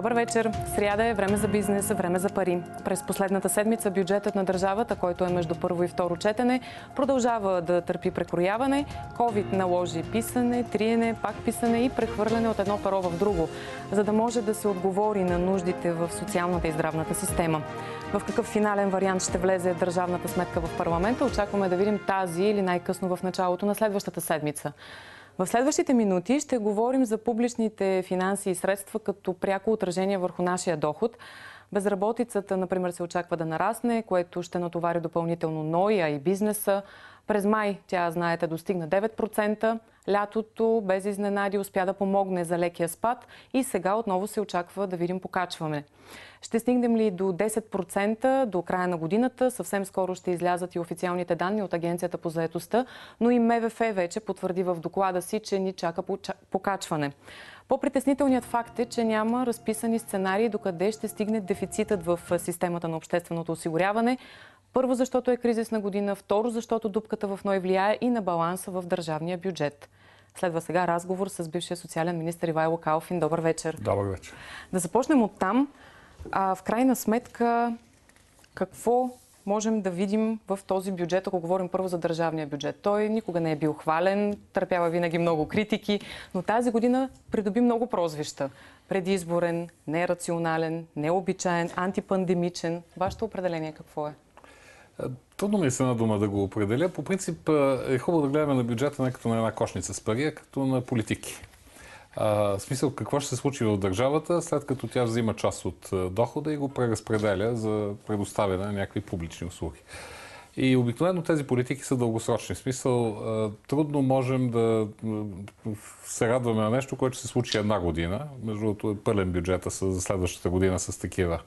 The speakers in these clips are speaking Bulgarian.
Добър вечер! Сряда е време за бизнес, време за пари. През последната седмица бюджетът на държавата, който е между първо и второ четене, продължава да търпи прекрояване. COVID наложи писане, триене, пак писане и прехвърляне от едно перо в друго, за да може да се отговори на нуждите в социалната и здравната система. В какъв финален вариант ще влезе държавната сметка в парламента, очакваме да видим тази или най-късно в началото на следващата седмица. В следващите минути ще говорим за публичните финанси и средства като пряко отражение върху нашия доход. Безработицата, например, се очаква да нарасне, което ще натовари допълнително НОИ, а и бизнеса. През май тя, знаете, достигна 9%. Лятото без изненади успя да помогне за лекия спад и сега отново се очаква да видим покачване. Ще стигнем ли до 10% до края на годината? Съвсем скоро ще излязат и официалните данни от Агенцията по заетостта, но и МВФ вече потвърди в доклада си, че ни чака покачване. По-притеснителният факт е, че няма разписани сценарии докъде ще стигне дефицитът в системата на общественото осигуряване. Първо, защото е кризисна година. Второ, защото дупката в НОИ влияе и на баланса в държавния бюджет. Следва сега разговор с бившия социален министр Ивайло Калфин. Добър вечер. Добър вечер. Да започнем от там. А, в крайна сметка, какво можем да видим в този бюджет, ако говорим първо за държавния бюджет. Той никога не е бил хвален, търпява винаги много критики, но тази година придоби много прозвища. Предизборен, нерационален, необичаен, антипандемичен. Вашето определение какво е? Трудно ми е с една дума да го определя. По принцип е хубаво да гледаме на бюджета не като на една кошница с пари, а като на политики. А, смисъл, какво ще се случи в държавата, след като тя взима част от дохода и го преразпределя за предоставяне на някакви публични услуги. И обикновено тези политики са дългосрочни. В смисъл, трудно можем да се радваме на нещо, което се случи една година. Между другото е пълен бюджета за следващата година с такива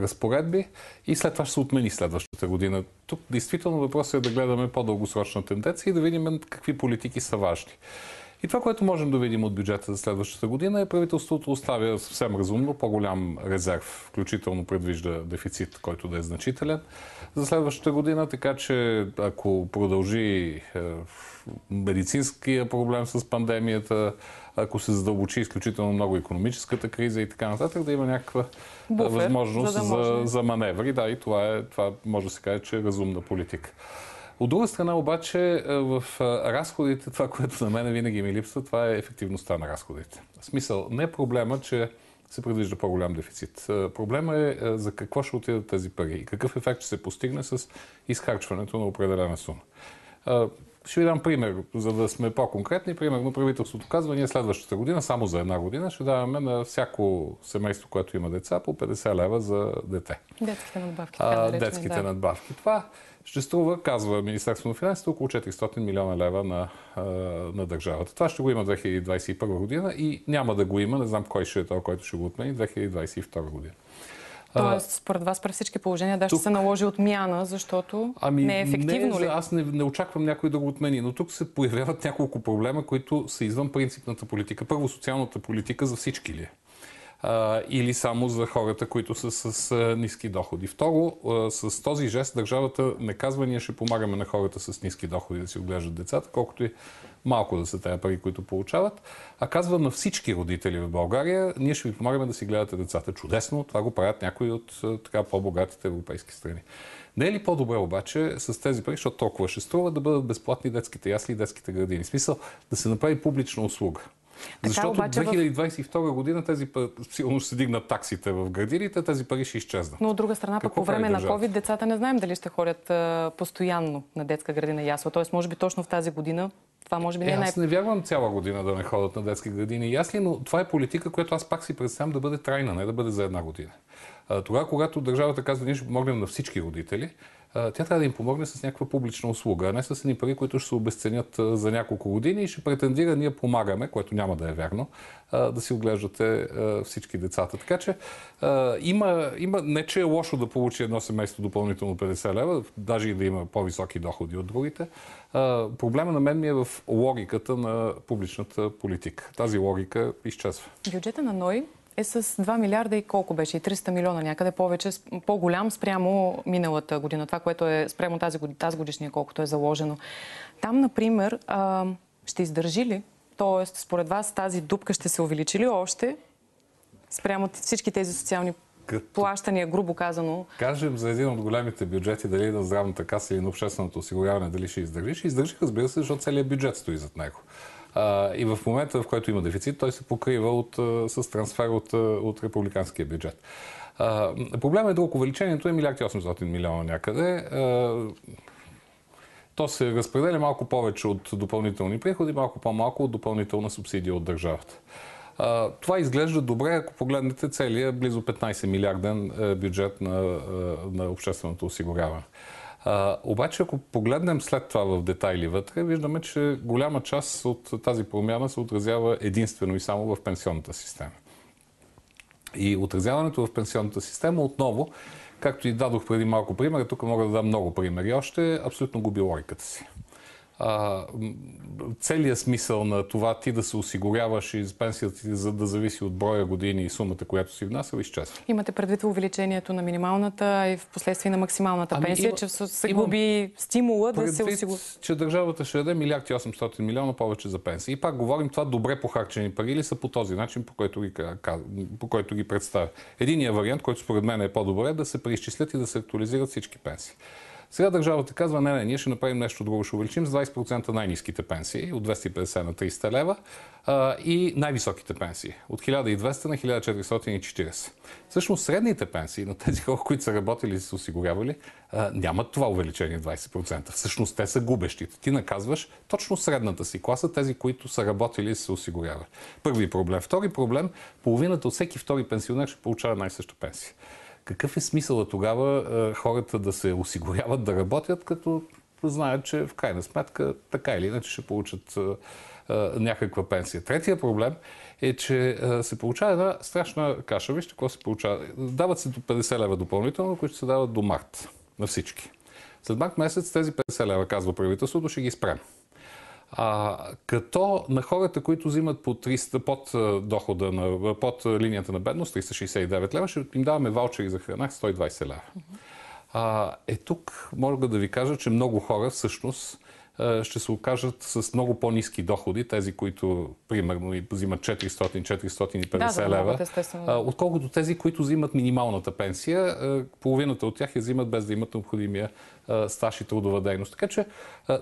разпоредби и след това ще се отмени следващата година. Тук действително въпросът е да гледаме по-дългосрочна тенденция и да видим какви политики са важни. И това, което можем да видим от бюджета за следващата година е правителството оставя съвсем разумно по-голям резерв, включително предвижда дефицит, който да е значителен за следващата година, така че ако продължи е, медицинския проблем с пандемията, ако се задълбочи изключително много економическата криза и така нататък, да има някаква Буфер, възможност за, да за, за маневри. Да, и това, е, това може да се каже, че е разумна политика. От друга страна обаче е, в е, разходите, това, което на мен винаги ми липсва, това е ефективността на разходите. В смисъл, не е проблема, че се предвижда по-голям дефицит. Е, проблема е за какво ще отидат тези пари и какъв ефект ще се постигне с изхарчването на определена сума. Ще ви дам пример, за да сме по-конкретни. Примерно правителството казва, ние следващата година, само за една година, ще даваме на всяко семейство, което има деца, по 50 лева за дете. Детските надбавки. А, детските да. надбавки. Това ще струва, казва Министерството на финансите, около 400 милиона лева на, на държавата. Това ще го има 2021 година и няма да го има, не знам кой ще е това, който ще го отмени, 2022 година. Тоест, според вас при всички положения да тук... ще се наложи отмяна, защото ами, не е ефективно не, ли? Аз не, не очаквам някой да го отмени, но тук се появяват няколко проблема, които са извън принципната политика. Първо, социалната политика за всички ли е? А, или само за хората, които са с а, ниски доходи. Второ, а, с този жест държавата не казва, ние ще помагаме на хората с ниски доходи да си отглеждат децата, колкото и малко да са тези пари, които получават, а казва на всички родители в България, ние ще ви помагаме да си гледате децата. Чудесно, това го правят някои от така по-богатите европейски страни. Не е ли по-добре обаче с тези пари, защото толкова ще струва да бъдат безплатни детските ясли и детските градини? В смисъл да се направи публична услуга. Така, Защото обаче 2022 в... година тези сигурно ще се дигнат таксите в градините, тези пари ще изчезнат. Но от друга страна, пък по време на COVID децата не знаем дали ще ходят а, постоянно на детска градина ясла. Тоест, може би точно в тази година това може би не е, е най- Аз не вярвам цяла година да не ходят на детски градини и ясли, но това е политика, която аз пак си представям да бъде трайна, не да бъде за една година. Тогава, когато държавата казва, ние ще помогнем на всички родители, тя трябва да им помогне с някаква публична услуга, а не с едни пари, които ще се обесценят за няколко години и ще претендира, ние помагаме, което няма да е вярно, да си отглеждате всички децата. Така че има, има, не че е лошо да получи едно семейство допълнително 50 лева, даже и да има по-високи доходи от другите. Проблема на мен ми е в логиката на публичната политика. Тази логика изчезва. Бюджета на НОИ е с 2 милиарда и колко беше? И 300 милиона някъде повече, по-голям спрямо миналата година. Това, което е спрямо тази, тази годишния, колкото е заложено. Там, например, ще издържи ли? Тоест, според вас тази дупка ще се увеличи ли още спрямо всички тези социални Като плащания, грубо казано. кажем за един от големите бюджети, дали на здравната каса или на общественото осигуряване, дали ще издържи, ще издържи, разбира се, защото целият бюджет стои зад него. А, и в момента, в който има дефицит, той се покрива от, с трансфер от, от републиканския бюджет. А, проблемът е друг. Увеличението е 1 800 милиона някъде. А, то се разпределя малко повече от допълнителни приходи, малко по-малко от допълнителна субсидия от държавата. Това изглежда добре, ако погледнете целия близо 15 милиарден бюджет на, на общественото осигуряване. А, обаче, ако погледнем след това в детайли вътре, виждаме, че голяма част от тази промяна се отразява единствено и само в пенсионната система. И отразяването в пенсионната система отново, както и дадох преди малко пример, тук мога да дам много примери още, абсолютно губи логиката си. А, целият смисъл на това ти да се осигуряваш и пенсията ти за да зависи от броя години и сумата, която си внасял, изчезва. Имате предвид увеличението на минималната и в последствие на максималната Ами, пенсия, има- че се губи стимула да се осигури. че държавата ще даде милиард и 800 милиона повече за пенсии. И пак говорим това добре похарчени пари ли са по този начин, по който ги, по който ги представя. Единият вариант, който според мен е по-добре, е да се преизчислят и да се актуализират всички пенсии. Сега държавата казва, не, не, ние ще направим нещо друго, ще увеличим с 20% най-низките пенсии, от 250 на 300 лева, а, и най-високите пенсии, от 1200 на 1440. Всъщност средните пенсии на тези хора, които са работили и се осигурявали, а, нямат това увеличение 20%. Всъщност те са губещите. Ти наказваш точно средната си класа, тези, които са работили и се осигурявали. Първи проблем. Втори проблем, половината от всеки втори пенсионер ще получава най-съща пенсия. Какъв е смисъла тогава хората да се осигуряват да работят, като знаят, че в крайна сметка така или иначе ще получат някаква пенсия. Третия проблем е, че се получава една страшна каша. Вижте какво се получава. Дават се до 50 лева допълнително, които се дават до март на всички. След март месец тези 50 лева, казва правителството, ще ги спрем. А, като на хората, които взимат по 300, под дохода, на, под линията на бедност, 369 лева, ще им даваме ваучери за храна 120 лева. А, е тук мога да ви кажа, че много хора всъщност ще се окажат с много по-низки доходи, тези, които примерно взимат 400-450 Да, да лева, могат, естествено. а, отколкото тези, които взимат минималната пенсия. Половината от тях я взимат без да имат необходимия стаж и трудова дейност. Така че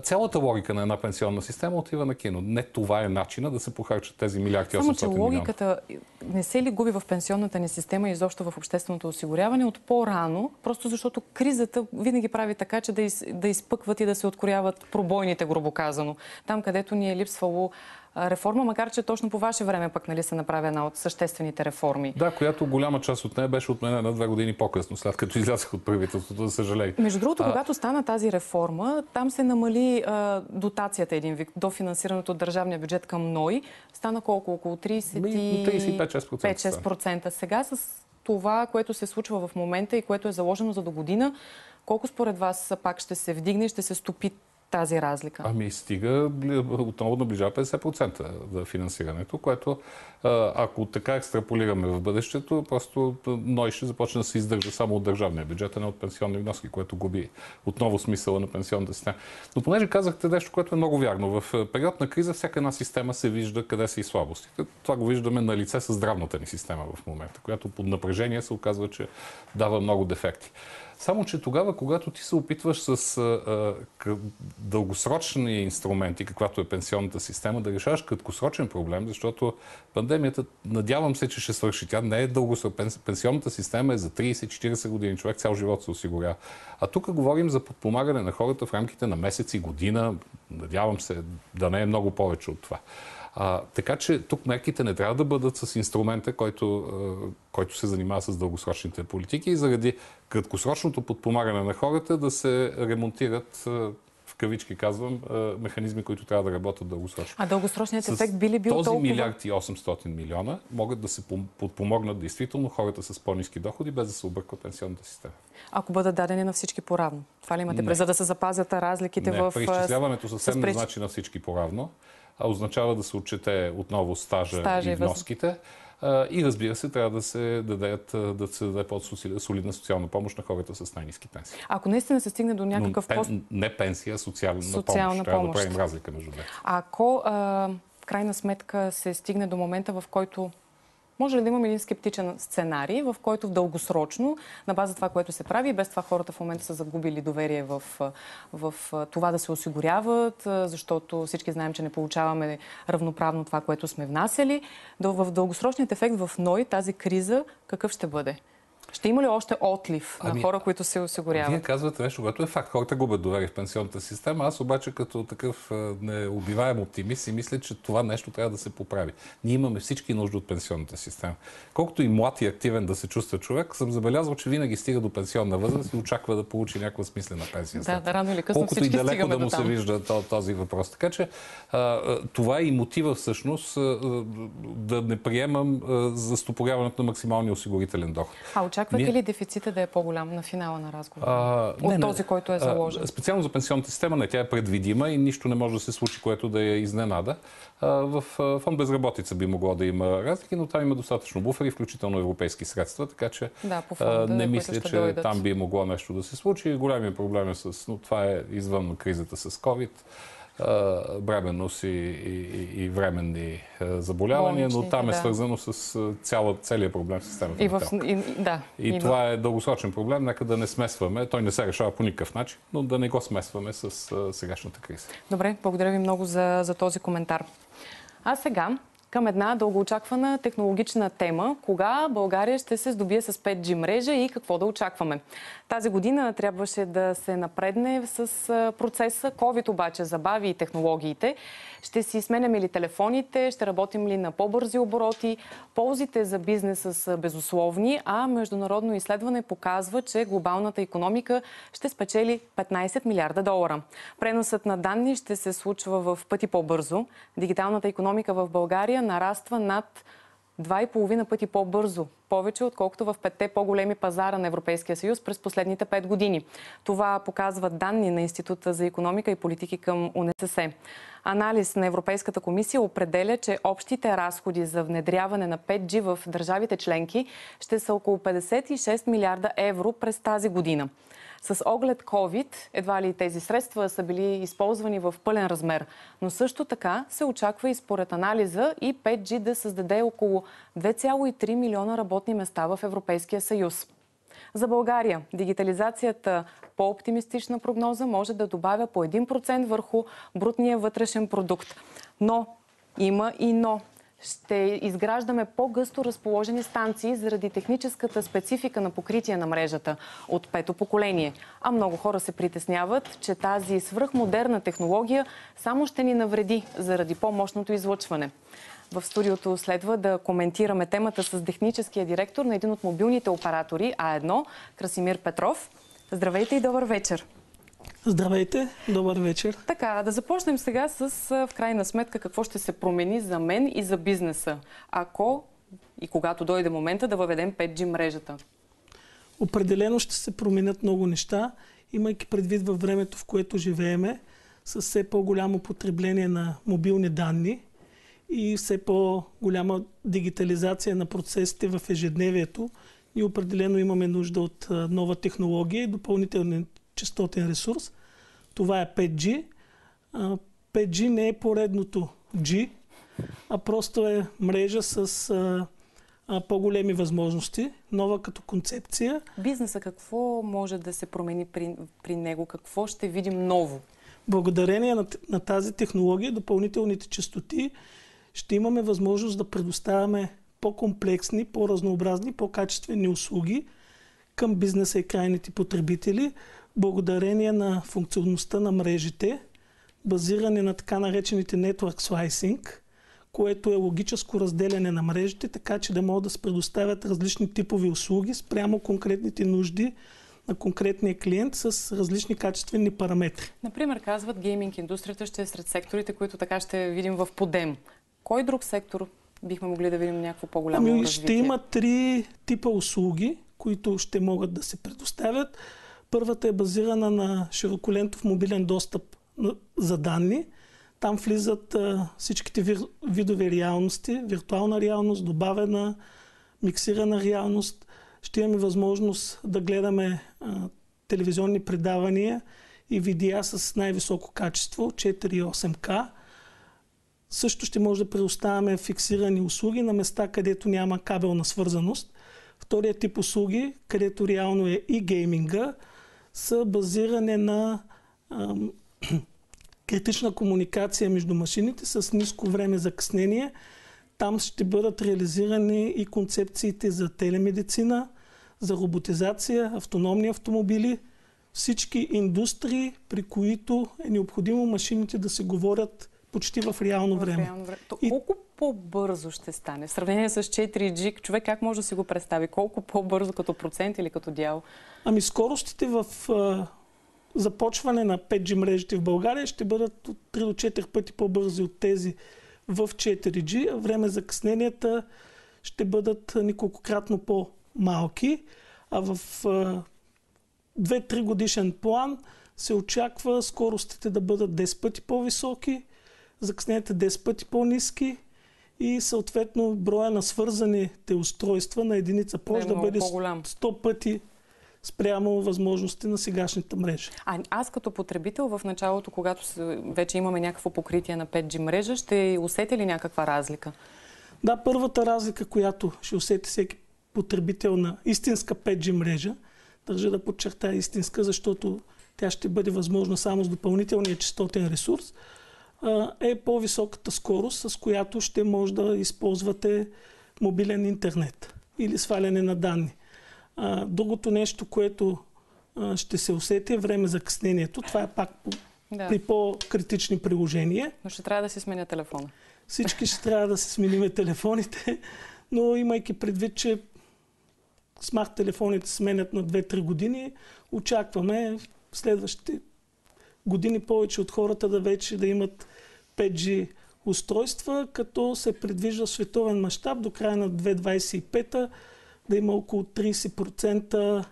цялата логика на една пенсионна система отива на кино. Не това е начина да се похарчат тези милиарди и 800 Само, че логиката не се ли губи в пенсионната ни система и изобщо в общественото осигуряване от по-рано, просто защото кризата винаги прави така, че да, из, да изпъкват и да се открояват пробойните, грубо казано. Там, където ни е липсвало реформа, макар че точно по ваше време пък нали, се направи една от съществените реформи. Да, която голяма част от нея беше отменена две години по-късно, след като излязах от правителството, за съжаление. Между другото, А- когато стана тази реформа, там се намали а, дотацията един вид, до финансирането от държавния бюджет към НОИ. Стана колко? Около 30... Ми, 35-6% 5-6%. Сега с това, което се случва в момента и което е заложено за до година, колко според вас пак ще се вдигне и ще се стопи тази разлика? Ами стига отново наближава 50% за финансирането, което ако така екстраполираме в бъдещето, просто НОИ ще започне да се издържа само от държавния бюджет, а не от пенсионни вноски, което губи отново смисъла на пенсионната система. Но понеже казахте нещо, което е много вярно, в период на криза всяка една система се вижда къде са и слабостите. Това го виждаме на лице с здравната ни система в момента, която под напрежение се оказва, че дава много дефекти. Само, че тогава, когато ти се опитваш с а, а, дългосрочни инструменти, каквато е пенсионната система, да решаваш краткосрочен проблем, защото пандемията, надявам се, че ще свърши. Тя не е дългосрочна. Пенсионната система е за 30-40 години. Човек цял живот се осигурява. А тук говорим за подпомагане на хората в рамките на месец и година. Надявам се да не е много повече от това. А, така че тук мерките не трябва да бъдат с инструмента, който, който се занимава с дългосрочните политики и заради краткосрочното подпомагане на хората да се ремонтират, в кавички казвам, механизми, които трябва да работят дългосрочно. А дългосрочният С ефект би ли бил този толкова... милиард и 800 милиона могат да се пом- подпомогнат действително хората с по-низки доходи, без да се обърква пенсионната система. Ако бъдат дадени на всички по-равно. Това ли имате през, за да се запазят разликите Не, в... преизчисляването съвсем с не значи на всички по-равно, а означава да се отчете отново стажа, Стажа и вноските. И разбира се, трябва да се, дадат, да се даде по-солидна социална помощ на хората с най-низки пенсии. Ако наистина се стигне до някакъв Но пост... не пенсия, а социална, Социална помощ. Трябва помощ. да правим разлика между двете. Ако а, в крайна сметка се стигне до момента, в който Може ли да имаме един скептичен сценарий, в който в дългосрочно, на база това, което се прави, без това хората в момента са загубили доверие в, в това да се осигуряват, защото всички знаем, че не получаваме равноправно това, което сме внасяли. В дългосрочният ефект в НОИ тази криза какъв ще бъде? Ще има ли още отлив ами, на хора, които се осигуряват? Вие казвате нещо, което е факт. Хората губят доверие в пенсионната система. Аз обаче като такъв неубиваем оптимист и мисля, че това нещо трябва да се поправи. Ние имаме всички нужди от пенсионната система. Колкото и млад и активен да се чувства човек, съм забелязал, че винаги стига до пенсионна възраст и очаква да получи някаква смислена пенсия. Да, да, рано или късно Колкото и далеко да му се вижда този въпрос. Така че това е и мотива всъщност да не приемам за стопоряването на максималния осигурителен доход. А очаквате Ние... ли дефицита да е по-голям на финала на разговора? А, от не, този, който е заложен? А, специално за пенсионната система не, тя е предвидима и нищо не може да се случи, което да я изненада. А, в фонд безработица би могло да има разлики, но там има достатъчно буфери, включително европейски средства, така че да, фонда, не мисля, че дойдат. там би могло нещо да се случи. Големия проблем е с... Но това е извън кризата с COVID бременност и, и, и временни заболявания, Болнични, но там е свързано с цяла, целият проблем с системата. И, в, и, да, и, и това е дългосрочен проблем. Нека да не смесваме. Той не се решава по никакъв начин, но да не го смесваме с сегашната криза. Добре, благодаря ви много за, за този коментар. А сега към една дългоочаквана технологична тема. Кога България ще се здобие с 5G мрежа и какво да очакваме? Тази година трябваше да се напредне с процеса. COVID обаче забави и технологиите. Ще си сменяме ли телефоните, ще работим ли на по-бързи обороти. Ползите за бизнеса са безусловни, а международно изследване показва, че глобалната економика ще спечели 15 милиарда долара. Преносът на данни ще се случва в пъти по-бързо. Дигиталната економика в България нараства над два и половина пъти по-бързо, повече отколкото в петте по-големи пазара на Европейския съюз през последните пет години. Това показват данни на Института за економика и политики към УНСС. Анализ на Европейската комисия определя, че общите разходи за внедряване на 5G в държавите членки ще са около 56 милиарда евро през тази година. С оглед COVID, едва ли тези средства са били използвани в пълен размер. Но също така се очаква и според анализа и 5G да създаде около 2,3 милиона работни места в Европейския съюз. За България дигитализацията по-оптимистична прогноза може да добавя по 1% върху брутния вътрешен продукт. Но има и но ще изграждаме по-гъсто разположени станции заради техническата специфика на покритие на мрежата от пето поколение. А много хора се притесняват, че тази свръхмодерна технология само ще ни навреди заради по-мощното излъчване. В студиото следва да коментираме темата с техническия директор на един от мобилните оператори А1, Красимир Петров. Здравейте и добър вечер! Здравейте, добър вечер. Така, да започнем сега с в крайна сметка какво ще се промени за мен и за бизнеса, ако и когато дойде момента да въведем 5G мрежата. Определено ще се променят много неща, имайки предвид във времето, в което живееме, с все по-голямо потребление на мобилни данни и все по-голяма дигитализация на процесите в ежедневието. Ние определено имаме нужда от нова технология и допълнителен частотен ресурс. Това е 5G. 5G не е поредното G, а просто е мрежа с по-големи възможности, нова като концепция. Бизнеса какво може да се промени при, при него? Какво ще видим ново? Благодарение на, на тази технология, допълнителните частоти, ще имаме възможност да предоставяме по-комплексни, по-разнообразни, по-качествени услуги към бизнеса и крайните потребители, благодарение на функционалността на мрежите, базиране на така наречените Network Slicing, което е логическо разделяне на мрежите, така че да могат да се предоставят различни типови услуги спрямо конкретните нужди на конкретния клиент с различни качествени параметри. Например, казват, гейминг индустрията ще е сред секторите, които така ще видим в подем. Кой друг сектор бихме могли да видим някакво по-голямо ами, развитие? Ще има три типа услуги, които ще могат да се предоставят. Първата е базирана на широколентов мобилен достъп за данни. Там влизат всичките видове реалности, виртуална реалност, добавена, миксирана реалност. Ще имаме възможност да гледаме телевизионни предавания и видеа с най-високо качество, 4 8К. също ще може да предоставяме фиксирани услуги на места, където няма кабелна свързаност. Втория тип услуги, където реално е и гейминга, са базиране на ам, критична комуникация между машините с ниско време закъснение. Там ще бъдат реализирани и концепциите за телемедицина, за роботизация, автономни автомобили, всички индустрии, при които е необходимо машините да се говорят почти в реално В време. реално време. То, Колко по-бързо ще стане? В сравнение с 4G, човек как може да си го представи? Колко по-бързо като процент или като дял? Ами скоростите в а, започване на 5G мрежите в България ще бъдат от 3 до 4 пъти по-бързи от тези в 4G, а време закъсненията ще бъдат неколкократно по-малки, а в а, 2-3 годишен план се очаква скоростите да бъдат 10 пъти по-високи, закъсненията 10 пъти по-низки и съответно броя на свързаните устройства на единица площ да, бъде по-голям. 100 пъти спрямо възможности на сегашната мрежа. А аз като потребител в началото, когато вече имаме някакво покритие на 5G мрежа, ще усетя ли някаква разлика? Да, първата разлика, която ще усети всеки потребител на истинска 5G мрежа, държа да подчертая истинска, защото тя ще бъде възможна само с допълнителния частотен ресурс, е по-високата скорост, с която ще може да използвате мобилен интернет или сваляне на данни. Другото нещо, което ще се усети е време за къснението. Това е пак Да. при по-критични приложения. Но ще трябва да си сменя телефона. Всички ще трябва да се смениме телефоните, но имайки предвид, че смарт телефоните сменят на 2-3 години, очакваме следващите години повече от хората да вече да имат 5G устройства, като се предвижда световен мащаб до края на 2025 да има около 30%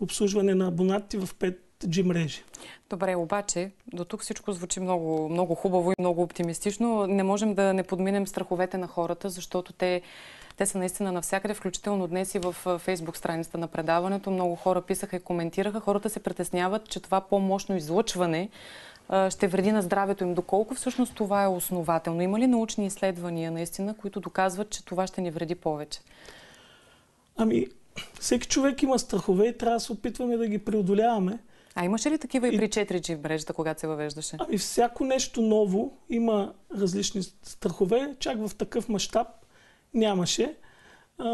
обслужване на абонати в 5G мрежи. Добре, обаче, до тук всичко звучи много, много хубаво и много оптимистично. Не можем да не подминем страховете на хората, защото те, те са наистина навсякъде, включително днес и в фейсбук страницата на предаването. Много хора писаха и коментираха. Хората се притесняват, че това по-мощно излъчване ще вреди на здравето им. Доколко всъщност това е основателно? Има ли научни изследвания наистина, които доказват, че това ще ни вреди повече? Ами, всеки човек има страхове и трябва да се опитваме да ги преодоляваме. А имаше ли такива и И- при 4G в мрежата, когато се въвеждаше? Ами всяко нещо ново има различни страхове. Чак в такъв мащаб нямаше,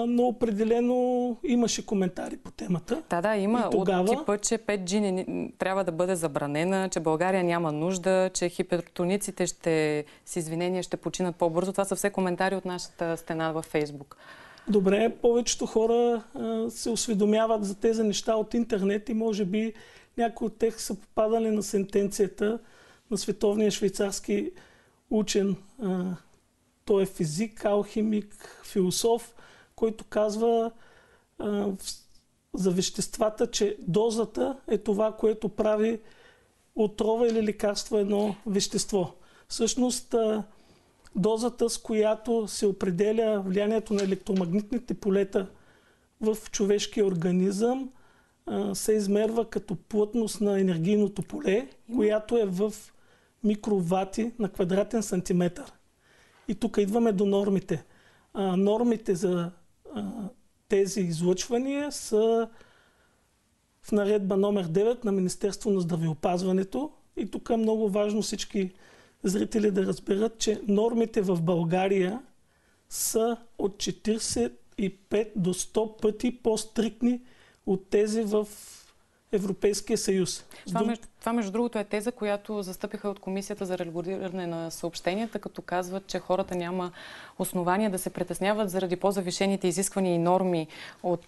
но определено имаше коментари по темата. Да, да, има И тогава- от типа, че 5G не, не- трябва да бъде забранена, че България няма нужда, че хипертониците ще, с извинения, ще починат по-бързо. Това са все коментари от нашата стена във Фейсбук. Добре, повечето хора а, се осведомяват за тези неща от интернет и може би някои от тях са попадали на сентенцията на световния швейцарски учен. Той е физик, алхимик, философ, който казва за веществата, че дозата е това, което прави отрова или лекарство едно вещество. Всъщност, дозата, с която се определя влиянието на електромагнитните полета в човешкия организъм, се измерва като плътност на енергийното поле, която е в микровати на квадратен сантиметър. И тук идваме до нормите. А, нормите за а, тези излъчвания са в наредба номер 9 на Министерство на здравеопазването. И тук е много важно всички зрители да разберат, че нормите в България са от 45 до 100 пъти по-стрикни от тези в Европейския съюз. Това, между, това, между другото, е теза, която застъпиха от Комисията за регулиране на съобщенията, като казват, че хората няма основания да се притесняват заради по-завишените изисквания и норми от,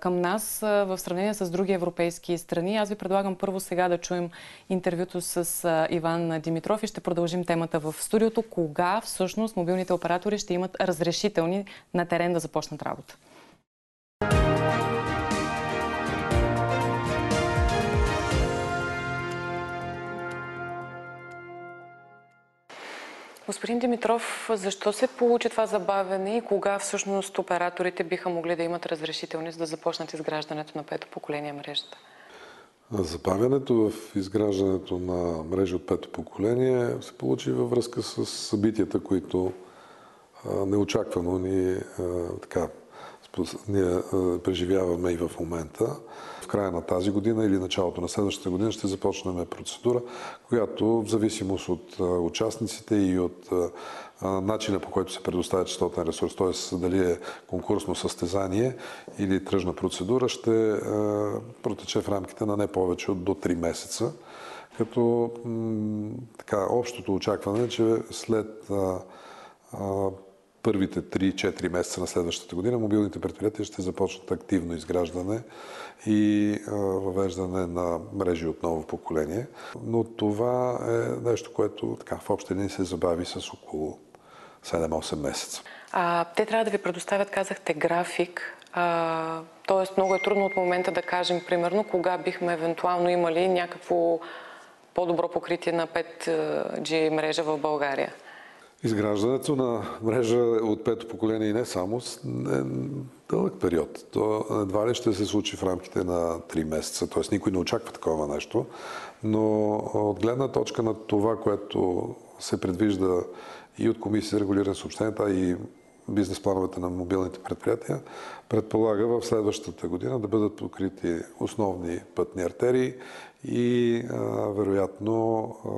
към нас в сравнение с други европейски страни. Аз ви предлагам първо сега да чуем интервюто с Иван Димитров и ще продължим темата в студиото. Кога всъщност мобилните оператори ще имат разрешителни на терен да започнат работа? Господин Димитров, защо се получи това забавене и кога всъщност операторите биха могли да имат разрешителни за да започнат изграждането на пето поколение мрежата? Забавянето в изграждането на мрежа от пето поколение се получи във връзка с събитията, които неочаквано ни така, ние преживяваме и в момента. В края на тази година или началото на следващата година ще започнем процедура, която в зависимост от участниците и от начина по който се предоставя частотен ресурс, т.е. дали е конкурсно състезание или тръжна процедура, ще протече в рамките на не повече от до 3 месеца. Като така, общото очакване е, че след първите 3-4 месеца на следващата година мобилните предприятия ще започнат активно изграждане и въвеждане на мрежи от ново поколение. Но това е нещо, което така, в общи линии се забави с около 7-8 месеца. А, те трябва да ви предоставят, казахте, график. А, тоест много е трудно от момента да кажем, примерно, кога бихме евентуално имали някакво по-добро покритие на 5G мрежа в България. Изграждането на мрежа от пето поколение и не само е дълъг период. То едва ли ще се случи в рамките на 3 месеца, т.е. никой не очаква такова нещо, но от гледна точка на това, което се предвижда и от Комисия за регулиране съобщенията, и бизнес плановете на мобилните предприятия, предполага в следващата година да бъдат покрити основни пътни артерии и а, вероятно а,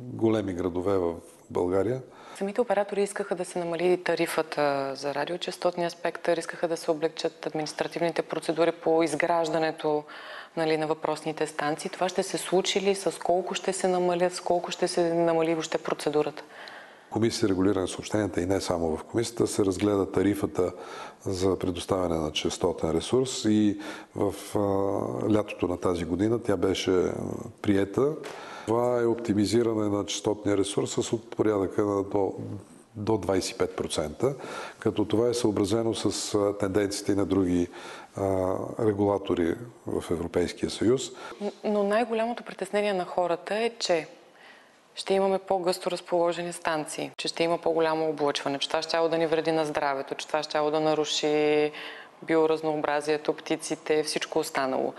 големи градове в България. Самите оператори искаха да се намали тарифата за радиочастотния спектър, искаха да се облегчат административните процедури по изграждането нали, на въпросните станции. Това ще се случи ли? С колко ще се намалят? С колко ще се намали въобще процедурата? Комисия регулиране на съобщенията и не само в комисията се разгледа тарифата за предоставяне на частотен ресурс и в а, лятото на тази година тя беше приета. Това е оптимизиране на частотния ресурс с от порядъка на до, до 25%, като това е съобразено с тенденциите на други а, регулатори в Европейския съюз. Но най-голямото притеснение на хората е, че ще имаме по-гъсто разположени станции, че ще има по-голямо облъчване, че това ще да ни вреди на здравето, че това ще да наруши биоразнообразието, птиците, всичко останало.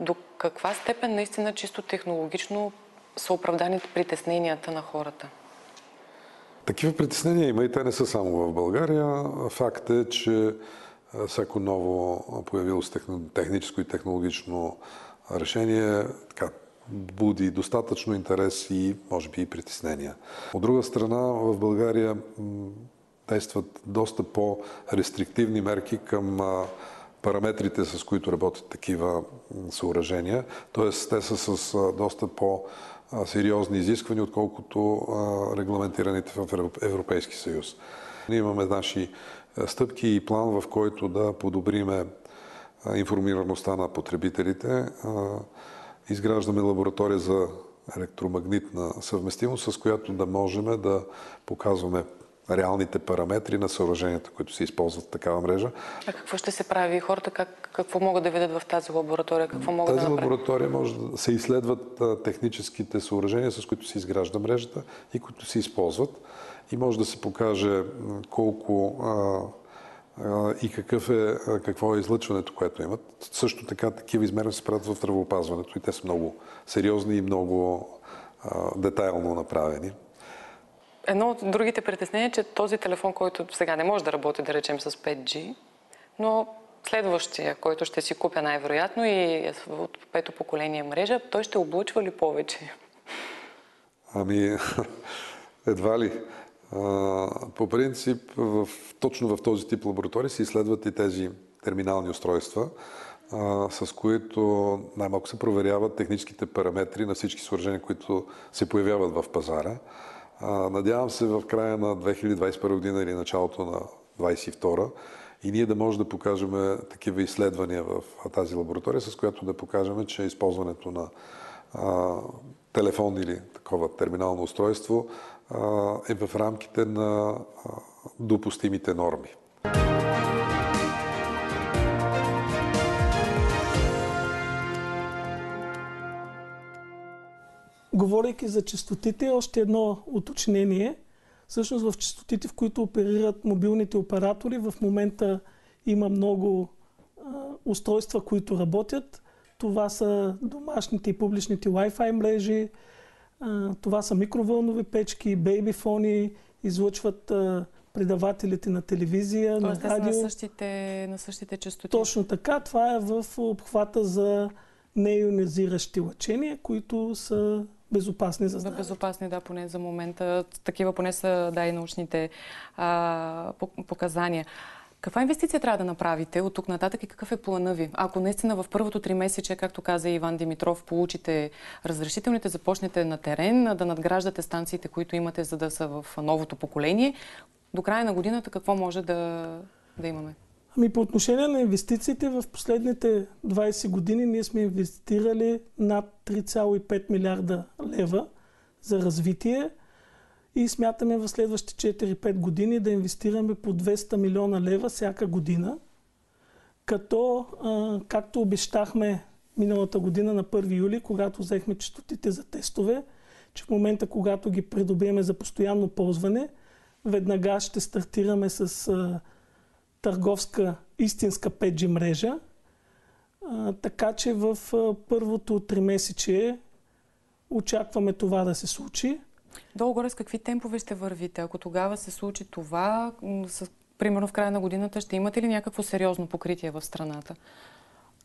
До каква степен наистина чисто технологично са оправдани притесненията на хората? Такива притеснения има и те не са само в България. Факт е, че всяко ново появило се техническо и технологично решение така, буди достатъчно интерес и може би и притеснения. От друга страна, в България действат доста по-рестриктивни мерки към параметрите, с които работят такива съоръжения. Тоест, те са с доста по- сериозни изисквания, отколкото регламентираните в Европейски съюз. Ние имаме наши стъпки и план, в който да подобриме информираността на потребителите. Изграждаме лаборатория за електромагнитна съвместимост, с която да можем да показваме реалните параметри на съоръженията, които се използват в такава мрежа. А какво ще се прави? Хората как, какво могат да видят в тази лаборатория? Какво могат тази да лаборатория може да се изследват техническите съоръжения, с които се изгражда мрежата и които се използват. И може да се покаже колко и какъв е, какво е излъчването, което имат. Също така такива измерения се правят в здравеопазването и те са много сериозни и много детайлно направени. Едно от другите притеснения е, че този телефон, който сега не може да работи, да речем, с 5G, но следващия, който ще си купя най-вероятно и е от пето поколение мрежа, той ще облъчва ли повече? Ами, едва ли. по принцип, в, точно в този тип лаборатории се изследват и тези терминални устройства, с които най-малко се проверяват техническите параметри на всички съоръжения, които се появяват в пазара. Надявам се в края на 2021 година или началото на 2022 и ние да можем да покажем такива изследвания в тази лаборатория, с която да покажем, че използването на телефон или такова терминално устройство е в рамките на допустимите норми. Говорейки за частотите, още едно уточнение. Всъщност в частотите, в които оперират мобилните оператори, в момента има много а, устройства, които работят. това са домашните и публичните Wi-Fi мрежи, а, това са микровълнови печки, бейбифони, излъчват а, предавателите на телевизия, Тоест, на са радио. на същите, на същите частоти. Точно така, това е в обхвата за неионизиращи лъчения, които са безопасни за здравето. безопасни, да, поне за момента. Такива поне са, да, и научните а, по- показания. Каква инвестиция трябва да направите от тук нататък и какъв е плана ви? Ако наистина в първото три месече, както каза Иван Димитров, получите разрешителните, започнете на терен да надграждате станциите, които имате, за да са в новото поколение, до края на годината какво може да, да имаме? Ами по отношение на инвестициите, в последните 20 години ние сме инвестирали над 3,5 милиарда лева за развитие и смятаме в следващите 4-5 години да инвестираме по 200 милиона лева всяка година, като, както обещахме миналата година на 1 юли, когато взехме частотите за тестове, че в момента, когато ги придобиеме за постоянно ползване, веднага ще стартираме с търговска истинска 5G мрежа. А, така че в а, първото три месече очакваме това да се случи. Долу-горе с какви темпове ще вървите? Ако тогава се случи това, с, примерно в края на годината, ще имате ли някакво сериозно покритие в страната?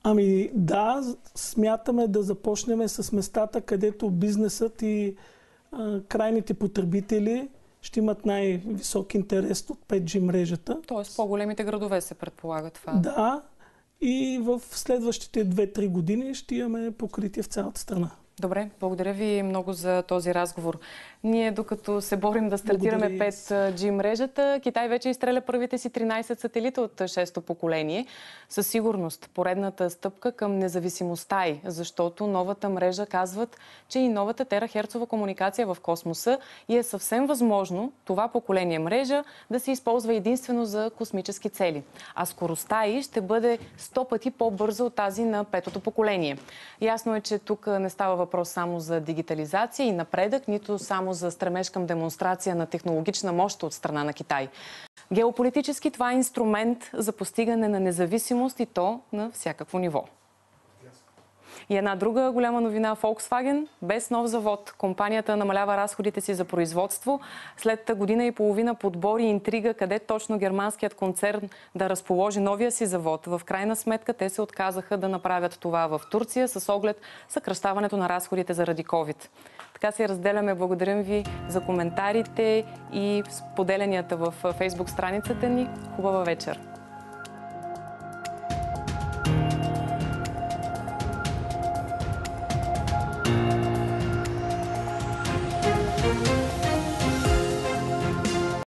Ами да, смятаме да започнем с местата, където бизнесът и а, крайните потребители ще имат най-висок интерес от 5G мрежата. Тоест, по-големите градове се предполага това. Да, и в следващите 2-3 години ще имаме покритие в цялата страна. Добре, благодаря ви много за този разговор. Ние, докато се борим да стартираме Благодаря и аз. 5G мрежата, Китай вече изстреля първите си 13 сателита от 6-то поколение. Със сигурност поредната стъпка към независимостта й, защото новата мрежа казват, че и новата терахерцова комуникация в космоса и е съвсем възможно това поколение мрежа да се използва единствено за космически цели. А скоростта й ще бъде 100 пъти по-бърза от тази на петото поколение. Ясно е, че тук не става въпрос само за дигитализация и напредък, нито само за стремеж към демонстрация на технологична мощ от страна на Китай. Геополитически това е инструмент за постигане на независимост и то на всякакво ниво. И една друга голяма новина Volkswagen. Без нов завод. Компанията намалява разходите си за производство. След година и половина подбор и интрига къде точно германският концерн да разположи новия си завод. В крайна сметка те се отказаха да направят това в Турция с оглед съкръщаването на разходите заради COVID. Така се разделяме. Благодарим ви за коментарите и споделянията в фейсбук страницата ни. Хубава вечер!